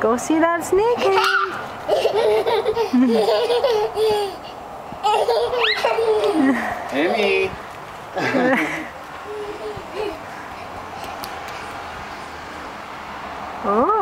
Go see that snake Emmy. oh.